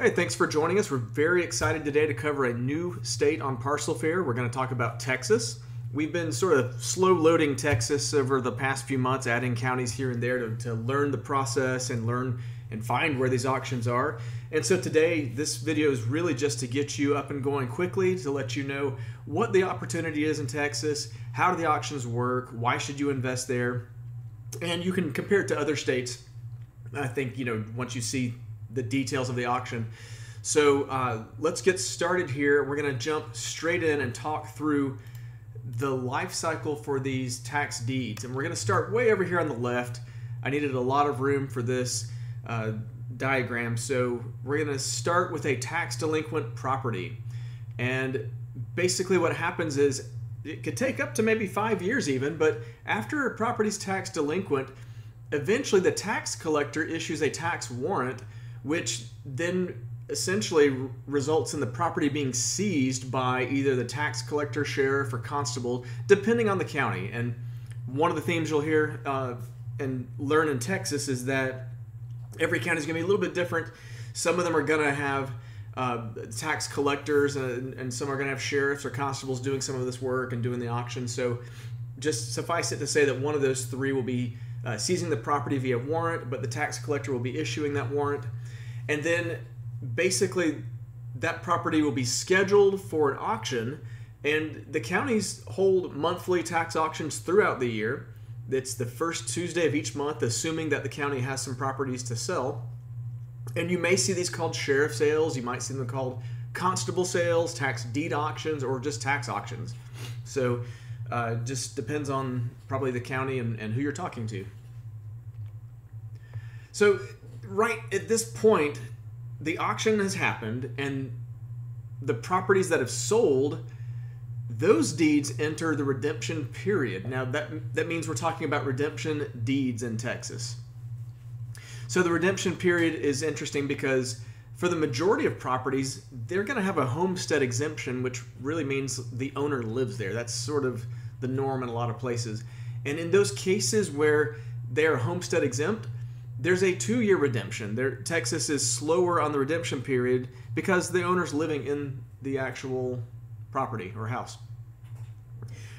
Hey, thanks for joining us. We're very excited today to cover a new state on Parcel Fair. We're going to talk about Texas. We've been sort of slow loading Texas over the past few months, adding counties here and there to, to learn the process and learn and find where these auctions are. And so today, this video is really just to get you up and going quickly to let you know what the opportunity is in Texas, how do the auctions work, why should you invest there, and you can compare it to other states. I think, you know, once you see the details of the auction. So uh, let's get started here. We're going to jump straight in and talk through the life cycle for these tax deeds. And we're going to start way over here on the left. I needed a lot of room for this uh, diagram. So we're going to start with a tax delinquent property. And basically what happens is it could take up to maybe five years even, but after a property's tax delinquent, eventually the tax collector issues a tax warrant which then essentially results in the property being seized by either the tax collector, sheriff, or constable, depending on the county. And one of the themes you'll hear uh, and learn in Texas is that every county is going to be a little bit different. Some of them are going to have uh, tax collectors, and, and some are going to have sheriffs or constables doing some of this work and doing the auction. So, just suffice it to say that one of those three will be uh, seizing the property via warrant, but the tax collector will be issuing that warrant and then basically that property will be scheduled for an auction and the counties hold monthly tax auctions throughout the year. It's the first tuesday of each month assuming that the county has some properties to sell. And you may see these called sheriff sales you might see them called constable sales tax deed auctions or just tax auctions. So uh, just depends on probably the county and, and who you're talking to. So right at this point, the auction has happened, and the properties that have sold, those deeds enter the redemption period. Now that that means we're talking about redemption deeds in Texas. So the redemption period is interesting because for the majority of properties, they're going to have a homestead exemption, which really means the owner lives there. That's sort of the norm in a lot of places. And in those cases where they are homestead exempt, there's a two year redemption. There, Texas is slower on the redemption period because the owner's living in the actual property or house.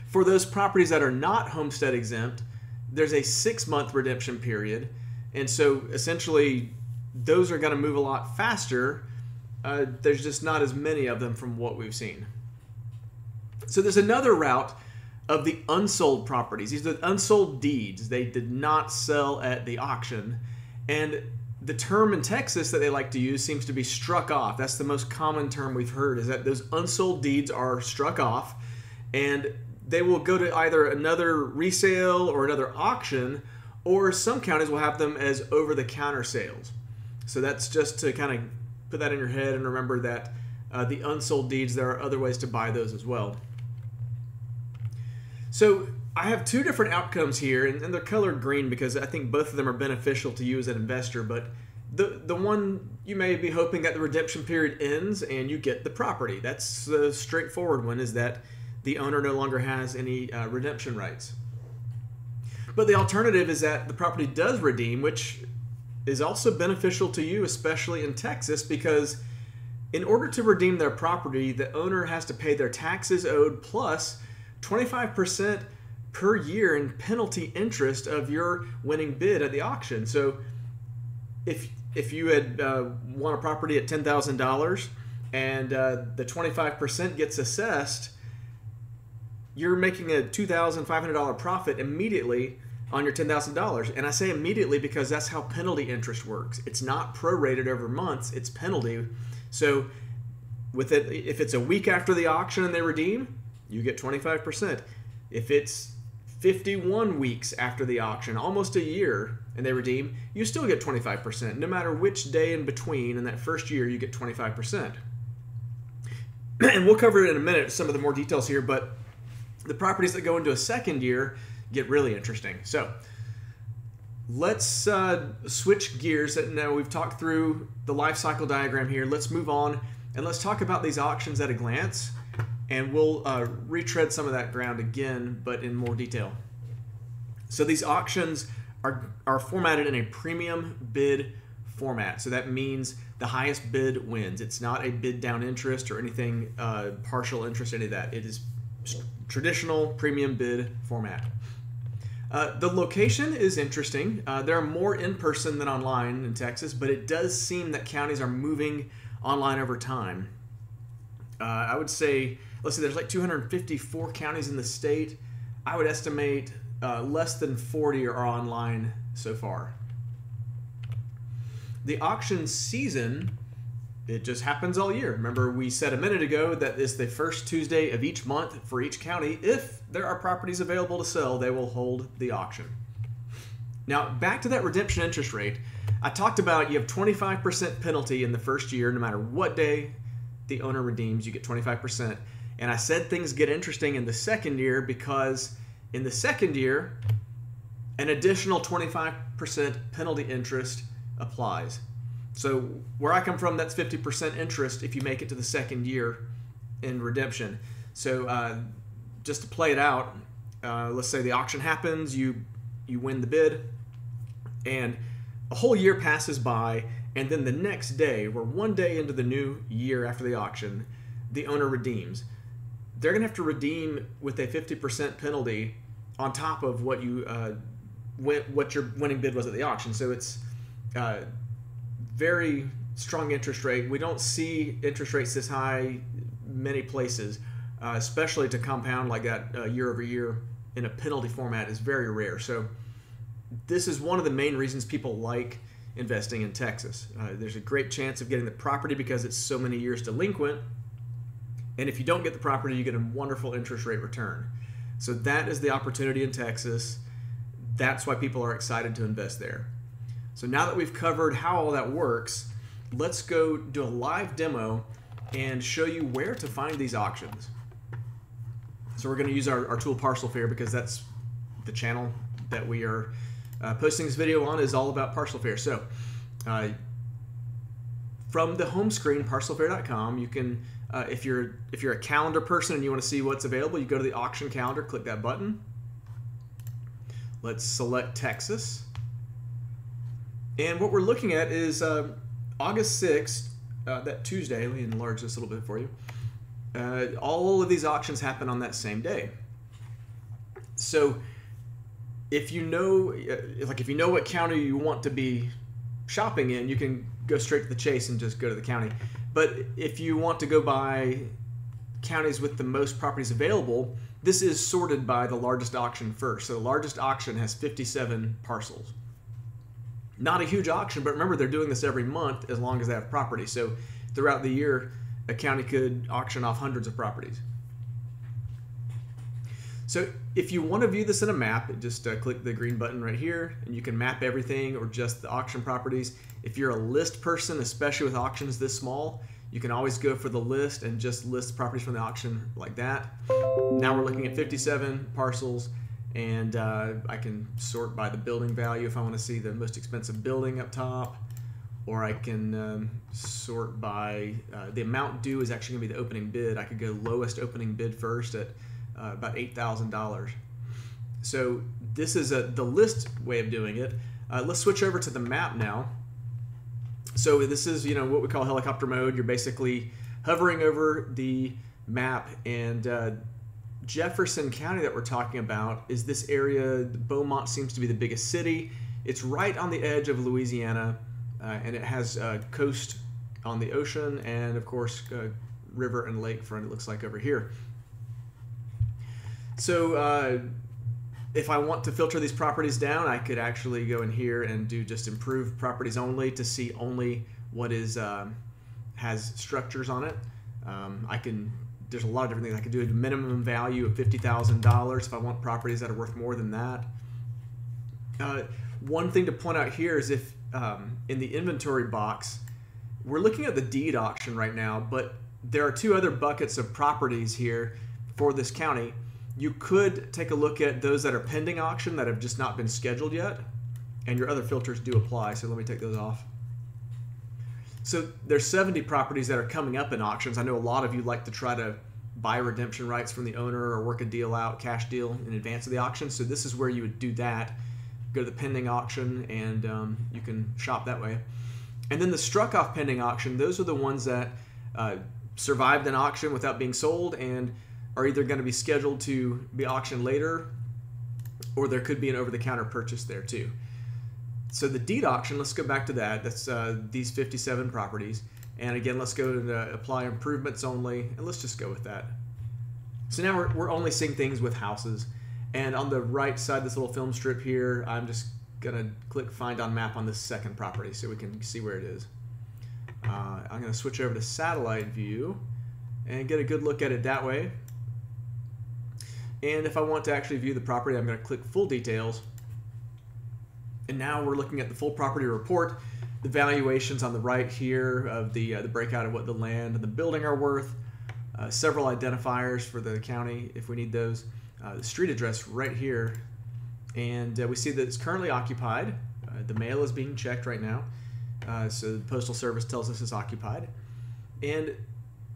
For those properties that are not homestead exempt, there's a six month redemption period. And so essentially, those are going to move a lot faster. Uh, there's just not as many of them from what we've seen. So there's another route of the unsold properties. These are unsold deeds. They did not sell at the auction. And the term in Texas that they like to use seems to be struck off. That's the most common term we've heard is that those unsold deeds are struck off and they will go to either another resale or another auction or some counties will have them as over the counter sales. So that's just to kind of put that in your head and remember that uh, the unsold deeds, there are other ways to buy those as well. So I have two different outcomes here, and, and, they're colored green because I think both of them are beneficial to you as an investor. But the the one you may be hoping that the redemption period ends and you get the property. That's the straightforward one. Is that the owner no longer has any uh, redemption rights. But the alternative is that the property does redeem, which is also beneficial to you, especially in Texas, because in order to redeem their property, the owner has to pay their taxes owed plus 25% per year in penalty interest of your winning bid at the auction. So if if you had uh, won a property at ten thousand dollars and uh, the twenty five percent gets assessed, you're making a two thousand five hundred dollar profit immediately on your ten thousand dollars. And I say immediately because that's how penalty interest works. It's not prorated over months; it's penalty. So with it, if it's a week after the auction and they redeem, you get twenty five percent. If it's 51 weeks after the auction, almost a year, and they redeem, you still get 25%. No matter which day in between in that first year, you get 25%. and we'll cover it in a minute, some of the more details here, but the properties that go into a second year get really interesting. So let's uh, switch gears. Now we've talked through the life cycle diagram here. Let's move on and let's talk about these auctions at a glance and we'll uh, retread some of that ground again, but in more detail. So these auctions are, are formatted in a premium bid format. So that means the highest bid wins. It's not a bid down interest or anything uh, partial interest, any of that. It is traditional premium bid format. Uh, the location is interesting. Uh, there are more in person than online in Texas, but it does seem that counties are moving online over time. Uh, I would say, let's see, there's like 254 counties in the state. I would estimate uh, less than 40 are online so far. The auction season, it just happens all year. Remember, we said a minute ago that it's the first Tuesday of each month for each county. If there are properties available to sell, they will hold the auction. Now, back to that redemption interest rate. I talked about you have 25% penalty in the first year, no matter what day the owner redeems, you get 25%. And I said things get interesting in the second year because in the second year, an additional 25% penalty interest applies. So where I come from, that's 50% interest if you make it to the second year in redemption. So uh, just to play it out, uh, let's say the auction happens, you you win the bid, and a whole year passes by, and then the next day, we're one day into the new year after the auction, the owner redeems. They're gonna have to redeem with a 50% penalty on top of what you uh, went, what your winning bid was at the auction. So it's uh, very strong interest rate. We don't see interest rates this high many places, uh, especially to compound like that uh, year over year in a penalty format is very rare. So this is one of the main reasons people like investing in Texas. Uh, there's a great chance of getting the property because it's so many years delinquent. And if you don't get the property, you get a wonderful interest rate return. So that is the opportunity in Texas. That's why people are excited to invest there. So now that we've covered how all that works, let's go do a live demo and show you where to find these auctions. So we're going to use our, our tool Parcel Fair because that's the channel that we are uh, posting this video on is all about Parcel Fair. So uh, from the home screen, parcelfair.com, you can, uh, if you're if you're a calendar person and you want to see what's available, you go to the auction calendar, click that button. Let's select Texas. And what we're looking at is uh, August 6th, uh, that Tuesday. Let me enlarge this a little bit for you. Uh, all of these auctions happen on that same day. So if you know, uh, like if you know what county you want to be shopping in, you can go straight to the chase and just go to the county. But if you want to go by counties with the most properties available, this is sorted by the largest auction first. So the largest auction has 57 parcels not a huge auction, but remember they're doing this every month as long as they have property. So throughout the year, a county could auction off hundreds of properties. So if you want to view this in a map, just uh, click the green button right here, and you can map everything or just the auction properties. If you're a list person, especially with auctions this small, you can always go for the list and just list properties from the auction like that. Now we're looking at 57 parcels and uh, I can sort by the building value if I want to see the most expensive building up top, or I can um, sort by uh, the amount due is actually going to be the opening bid. I could go lowest opening bid first at uh, about eight thousand dollars. So this is a, the list way of doing it. Uh, let's switch over to the map now. So this is you know what we call helicopter mode. You're basically hovering over the map and uh, Jefferson County that we're talking about is this area. Beaumont seems to be the biggest city. It's right on the edge of Louisiana, uh, and it has a coast on the ocean, and of course, river and lake front. It looks like over here. So, uh, if I want to filter these properties down, I could actually go in here and do just improved properties only to see only what is um, has structures on it. Um, I can there's a lot of different things I could do. A minimum value of fifty thousand dollars if I want properties that are worth more than that. Uh, one thing to point out here is if um, in the inventory box, we're looking at the deed auction right now, but there are two other buckets of properties here for this county. You could take a look at those that are pending auction that have just not been scheduled yet, and your other filters do apply. So let me take those off. So there's 70 properties that are coming up in auctions. I know a lot of you like to try to buy redemption rights from the owner or work a deal out, cash deal in advance of the auction. So this is where you would do that. Go to the pending auction and um, you can shop that way. And then the struck off pending auction, those are the ones that uh, survived an auction without being sold and are either going to be scheduled to be auctioned later or there could be an over the counter purchase there too. So the deed auction, let's go back to that. That's uh, these 57 properties. And again, let's go to apply improvements only, and let's just go with that. So now we're, we're only seeing things with houses. And on the right side, this little film strip here, I'm just gonna click find on map on this second property so we can see where it is. Uh, I'm gonna switch over to satellite view and get a good look at it that way. And if I want to actually view the property, I'm gonna click full details. And now we're looking at the full property report. The valuations on the right here of the, uh, the breakout of what the land and the building are worth. Uh, several identifiers for the county if we need those. Uh, the street address right here and uh, we see that it's currently occupied. Uh, the mail is being checked right now, uh, so the postal service tells us it's occupied. And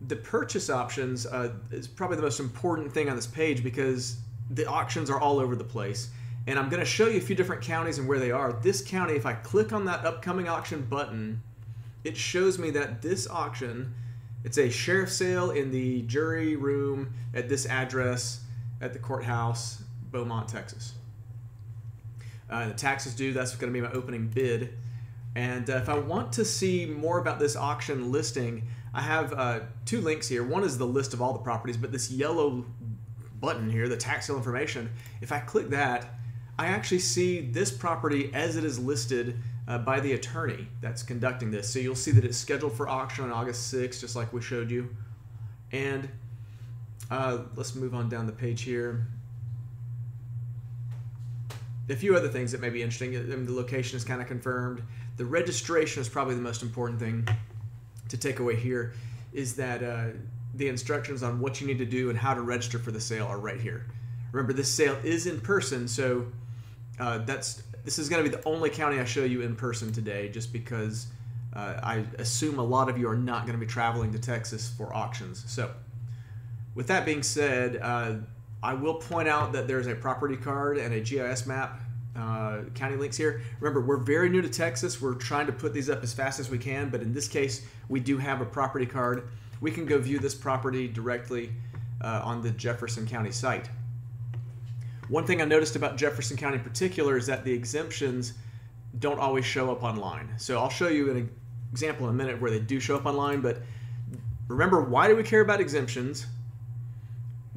the purchase options uh, is probably the most important thing on this page because the auctions are all over the place. And I'm going to show you a few different counties and where they are. This county, if I click on that upcoming auction button, it shows me that this auction, it's a sheriff sale in the jury room at this address at the courthouse, Beaumont, Texas. Uh, the taxes due, that's going to be my opening bid. And uh, if I want to see more about this auction listing, I have uh, two links here. One is the list of all the properties, but this yellow button here, the tax sale information, if I click that, I actually see this property as it is listed uh, by the attorney that's conducting this. So you'll see that it's scheduled for auction on August 6th, just like we showed you. And uh, let's move on down the page here a few other things that may be interesting. I mean, the location is kind of confirmed. The registration is probably the most important thing to take away here. Is that uh, the instructions on what you need to do and how to register for the sale are right here. Remember, this sale is in person, so uh, that's this is going to be the only county I show you in person today, just because uh, I assume a lot of you are not going to be traveling to Texas for auctions. So, with that being said uh, I will point out that there's a property card and a GIS map uh, county links here. Remember, we're very new to Texas. We're trying to put these up as fast as we can, but in this case, we do have a property card. We can go view this property directly uh, on the Jefferson County site. One thing I noticed about Jefferson County in particular is that the exemptions don't always show up online. So I'll show you an example in a minute where they do show up online, but remember, why do we care about exemptions?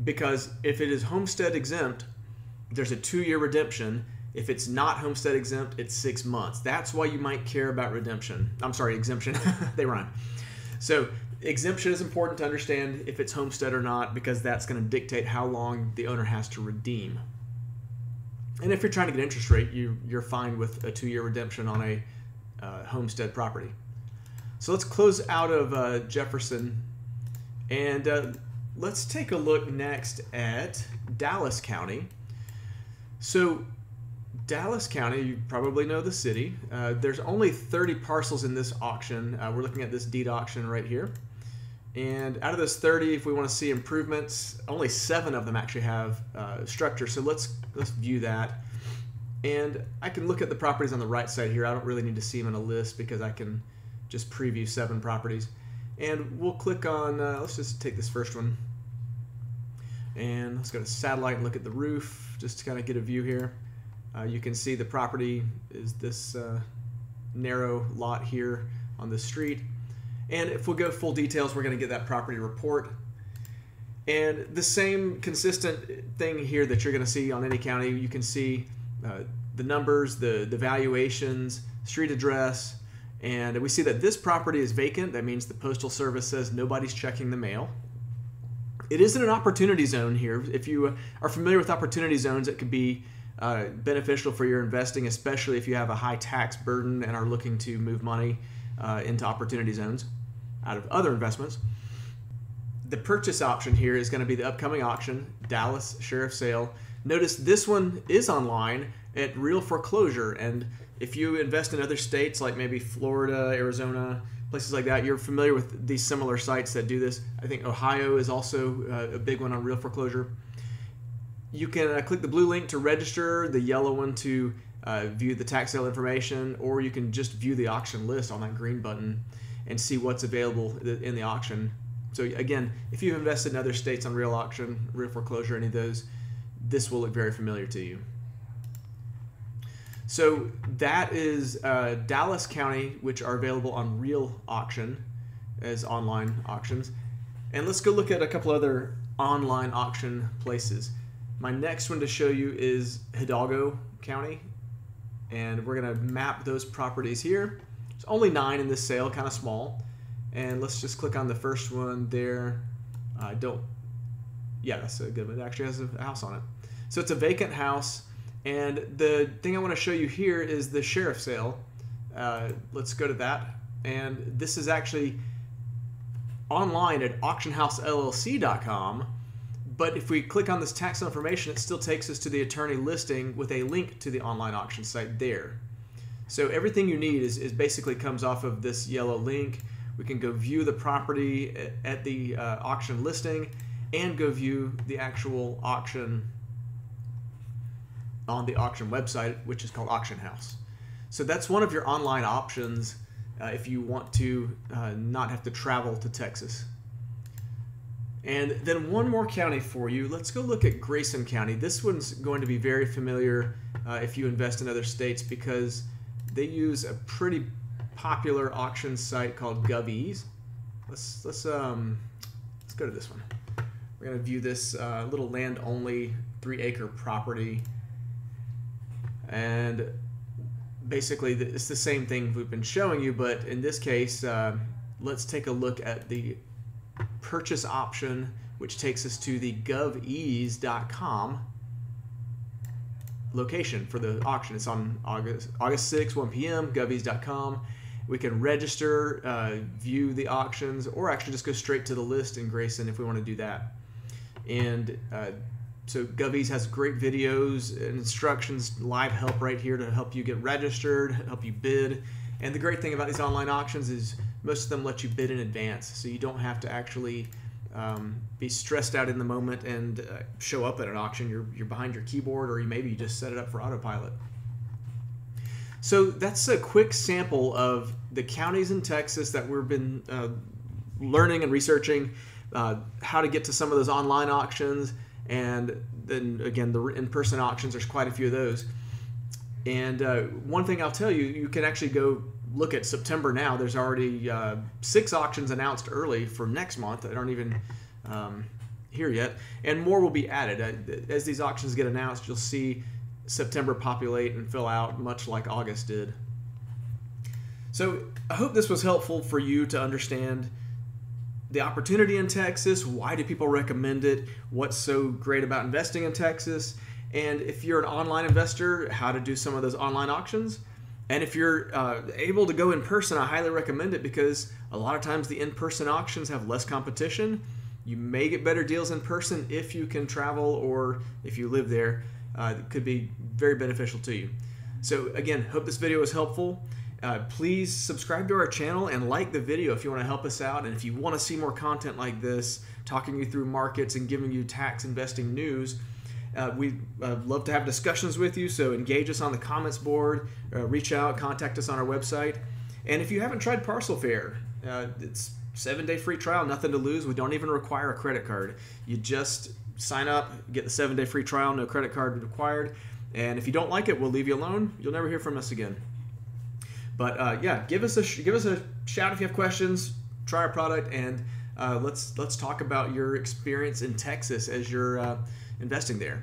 because if it is homestead exempt, there's a two year redemption. If it's not homestead exempt, it's six months. That's why you might care about redemption. I'm sorry, exemption. they rhyme. So exemption is important to understand if it's homestead or not because that's going to dictate how long the owner has to redeem. And if you're trying to get interest rate, you, you're fine with a two year redemption on a uh, homestead property. So let's close out of uh, Jefferson and uh, let's take a look next at Dallas County. So, Dallas County, you probably know the city. Uh, there's only 30 parcels in this auction. Uh, we're looking at this deed auction right here. And out of those 30, if we want to see improvements, only seven of them actually have uh, structure. So let's let's view that. And I can look at the properties on the right side here. I don't really need to see them in a list because I can just preview seven properties. And we'll click on, uh, let's just take this first one. And let's go to satellite and look at the roof just to kind of get a view here. Uh, you can see the property is this uh, narrow lot here on the street. And if we go full details, we're going to get that property report. And the same consistent thing here that you're going to see on any county, you can see uh, the numbers, the, the valuations, street address, and we see that this property is vacant. That means the Postal Service says nobody's checking the mail it isn't an opportunity zone here. If you are familiar with opportunity zones, it could be uh, beneficial for your investing, especially if you have a high tax burden and are looking to move money uh, into opportunity zones out of other investments. The purchase option here is going to be the upcoming auction, Dallas Sheriff Sale. Notice this one is online at Real Foreclosure, and if you invest in other states like maybe Florida, Arizona, places like that. You're familiar with these similar sites that do this. I think Ohio is also uh, a big one on real foreclosure. You can uh, click the blue link to register, the yellow one to uh, view the tax sale information, or you can just view the auction list on that green button and see what's available in the auction. So again, if you've invested in other states on real auction, real foreclosure, any of those, this will look very familiar to you. So that is uh, Dallas County, which are available on real auction as online auctions. And let's go look at a couple other online auction places. My next one to show you is Hidalgo County, and we're gonna map those properties here. It's only nine in this sale, kind of small. And let's just click on the first one there. I uh, don't, yeah, that's a good one. It actually has a house on it. So it's a vacant house. And the thing I want to show you here is the sheriff sale. Uh, let's go to that. And this is actually online at auctionhousellc.com. But if we click on this tax information, it still takes us to the attorney listing with a link to the online auction site there. So everything you need is, is basically comes off of this yellow link. We can go view the property at the uh, auction listing and go view the actual auction on the auction website, which is called Auction House. So that's one of your online options uh, if you want to uh, not have to travel to Texas. And then one more county for you. Let's go look at Grayson County. This one's going to be very familiar uh, if you invest in other states because they use a pretty popular auction site called GovEase. Let's let's um let's go to this one. We're gonna view this uh, little land only three acre property, and basically it's the same thing we've been showing you, but in this case, uh, let's take a look at the purchase option, which takes us to the govease.com location for the auction. It's on August August 6, 1 p.m. govease.com. We can register, uh, view the auctions, or actually just go straight to the list in Grayson if we want to do that. And uh, so GovEase has great videos and instructions, live help right here to help you get registered, help you bid. And the great thing about these online auctions is most of them let you bid in advance, so you don't have to actually um, be stressed out in the moment and uh, show up at an auction. You're, you're behind your keyboard, or you, maybe you just set it up for autopilot. So that's a quick sample of the counties in Texas that we've been uh, learning and researching uh, how to get to some of those online auctions. And then again, the in person auctions, there's quite a few of those. And uh, one thing I'll tell you, you can actually go look at September now. There's already uh, six auctions announced early for next month that aren't even um, here yet. And more will be added. Uh, as these auctions get announced, you'll see September populate and fill out, much like August did. So I hope this was helpful for you to understand the opportunity in Texas. Why do people recommend it? What's so great about investing in Texas? And if you're an online investor, how to do some of those online auctions. And if you're uh, able to go in person, I highly recommend it because a lot of times the in person auctions have less competition. You may get better deals in person if you can travel or if you live there uh, could be very beneficial to you. So again, hope this video was helpful. Uh, please subscribe to our channel and like the video if you want to help us out. And if you want to see more content like this, talking you through markets and giving you tax investing news, uh, we'd uh, love to have discussions with you. So engage us on the comments board, uh, reach out, contact us on our website. And if you haven't tried Parcel Fair, uh, it's seven day free trial, nothing to lose. We don't even require a credit card. You just sign up, get the seven day free trial, no credit card required. And if you don't like it, we'll leave you alone. You'll never hear from us again. But uh, yeah, give us a give us a shout if you have questions. Try our product and uh, let's let's talk about your experience in Texas as you're uh, investing there.